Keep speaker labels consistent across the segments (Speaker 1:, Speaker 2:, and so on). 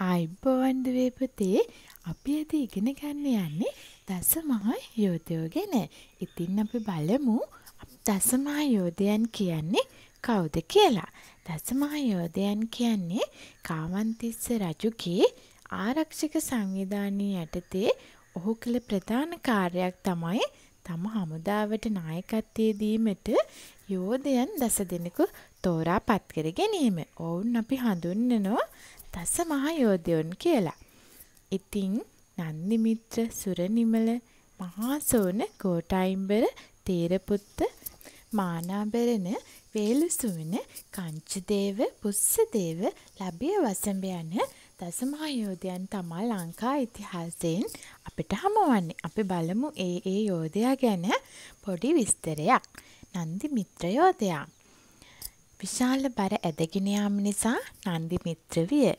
Speaker 1: ආයුබෝවන් දුවේ පුතේ අපි අද ඉගෙන ගන්න යන්නේ දස මහා යෝධයෝ ගැන. ඉතින් අපි බලමු දස මහා යෝධයන් කියන්නේ කවුද කියලා. දස මහා යෝධයන් කියන්නේ කාවන්තිස්ස රජුගේ ආරක්ෂක සංවිධානය යටතේ ඔහු කළ ප්‍රධාන කාර්යයක් තමයි තම හමුදාවට නායකත්වය දීමට යෝධයන් දස දෙනෙකු තෝරා පත් කර ගැනීම. ඔවුන් අපි හඳුන්වනවා දස මහා යෝධයොන් කියලා. ඉතින් නන්දිමිත්‍ර සුරනිමල මහාසෝන කෝටයිම්බර තේරපුත්ත මානාභරණ වේලුසුමන කංචදේව පුස්සදේව ලබිය වසඹ යන දසමහා යෝධයන් තමා ලංකා ඉතිහාසයෙන් අපිට හමුවන්නේ. අපි බලමු ඒ ඒ යෝධයා ගැන පොඩි විස්තරයක්. නන්දිමිත්‍ර යෝධයා විශාල බර ඇදගෙන යාම නිසා නන්දිමිත්‍ර විය.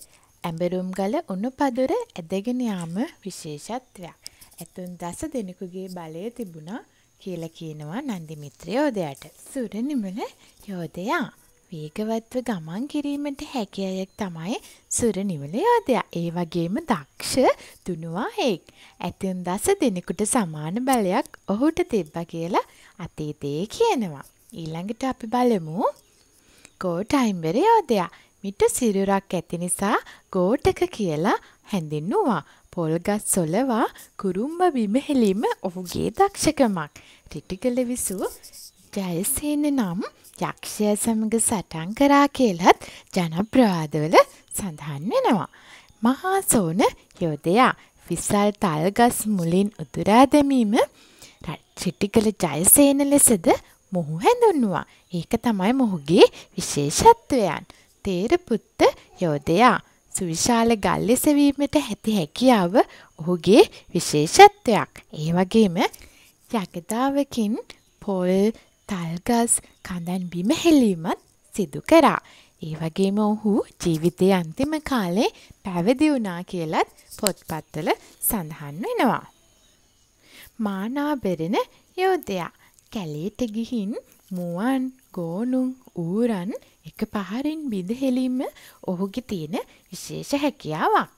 Speaker 1: ඇඹරුම්ගල උණු පදුර ඇදගෙන යාම විශේෂත්වයක්. ඇතුන් දස දෙනෙකුගේ බලය තිබුණා කියලා කියනවා නන්දිමිත්‍ර යෝධයාට. සුරනිමල යෝධයා වේගවත්ව ගමන් කිරීමට හැකි අයෙක් තමයි සුරනිමල යෝධයා. ඒ වගේම දක්ෂ තුනුවායෙක්. ඇතුන් දස දෙනෙකුට සමාන බලයක් ඔහුට තිබ්බා කියලා අතීතයේ කියනවා. ඊළඟට අපි බලමු ගෝඨයිම්බර යෝධයා මිට සිරුරක් ඇති නිසා ගෝඨක කියලා හැඳින්වුවා. පොල්ගස් සොලවා කුරුම්බ බිම හෙලීම ඔහුගේ දක්ෂකමක්. රිටිගල විසූ ජයසේන නම් යක්ෂයා සමග සටන් කරා කියලත් ජනප්‍රවාදවල සඳහන් වෙනවා. මහා සෝන යෝධයා විසල් තල්ගස් මුලින් උතුරා දැමීම රිටිගල ජයසේන ලෙසද මොහු හැඳුන්වුවා. ඒක තමයි මොහුගේ විශේෂත්වයන්. තේරපුත්ත යෝධයා සුවිශාල ගල් එසවීමට ඇති හැකියාව ඔහුගේ විශේෂත්වයක්. ඒ වගේම යකතාවකින් පොල් තල්ගස් කඳන් බිම හෙලීමත් සිදු කරා. ඒ වගේම ඔහු ජීවිතයේ අන්තිම කාලේ පැවිදි වුණා කියලත් පොත්පත්වල සඳහන් වෙනවා. මානාබෙරෙන යෝධයා කැලේට ගිහින් මුවන් ගෝනුන් ඌරන් එක පහරින් බිඳහෙලීම ඔහුගේ තියෙන විශේෂ හැකියාවක්.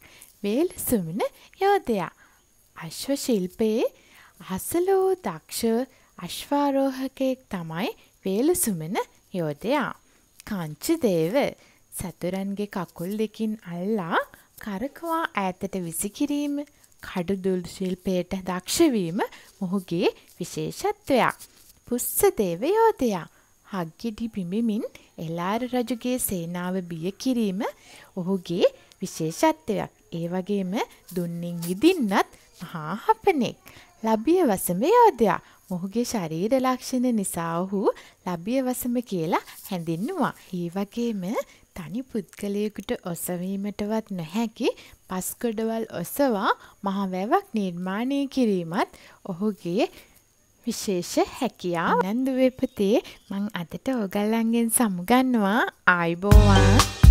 Speaker 1: වේලසුමන යෝධයා අශ්ව ශිල්පයේ අහසලෝ දක්ෂ අශ්වාරෝහකයෙක් තමයි වේලසුමන යෝධයා. කංචදේව සතුරන්ගේ කකුල් දෙකින් අල්ලා කරකවා ඈතට විසිකිරීම කඩුදුල් ශිල්පයට දක්ෂවීම මොහුගේ විශේෂත්වයක්. පුස්සදේව යෝධයා හක්ගෙඩි පිඹිමින් එළාර රජුගේ සේනාව බිය කිරීම ඔහුගේ විශේෂත්වයක්. ඒ වගේම දුන්නින් විදින්නත් මහා හපනෙක්. ලබිය වසඹ යෝධයා මොහුගේ ශරීර ලක්ෂණ නිසා ඔහු ලබිය වසඹ කියලා හැඳින්වුවා. ඒ වගේම තනි පුද්ගලයෙකුට ඔසවීමටවත් නොහැකි පස් ගොඩවල් ඔසවා මහ වැවක් නිර්මාණය කිරීමත් ඔහුගේ විශේෂ හැකියාව. නන්දුවේ පුතේ මං අදට ඕගල්ලන්ගෙන් සමුගන්නවා ආයුබෝවන්.